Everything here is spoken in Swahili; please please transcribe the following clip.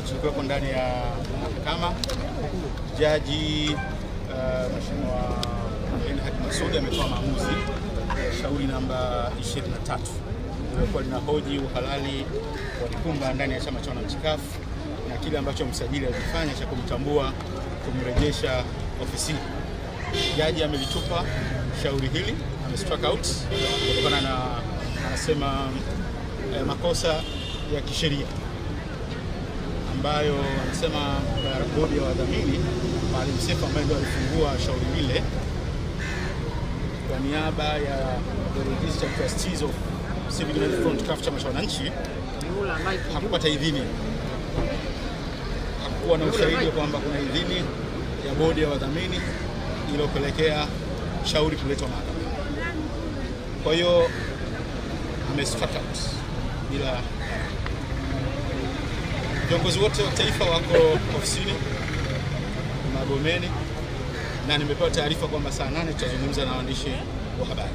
ambacho tulikuwepo ndani ya mahakama. Jaji uh, Mheshimiwa Reinhard Masudi ametoa maamuzi shauri namba 23 lililokuwa linahoji uhalali wa Lipumba ndani ya chama cha wananchi CUF na kile ambacho msajili alikifanya cha kumtambua, kumrejesha ofisini. Jaji amelitupa shauri hili, amestruck out kutokana na anasema eh, makosa ya kisheria ambayo anasema eh, bodi ya wadhamini Maalim Seif ambaye ndio alifungua shauri lile kwa niaba ya the registered trustees of United Front CUF chama cha wananchi hakupata idhini, hakuwa na ushahidi kwamba kuna idhini ya bodi ya wadhamini iliyopelekea shauri kuletwa mahakamani. Kwa hiyo ame struck out bila. Viongozi wote wa taifa wako ofisini Magomeni, na nimepewa taarifa kwamba saa nane tutazungumza na waandishi wa habari.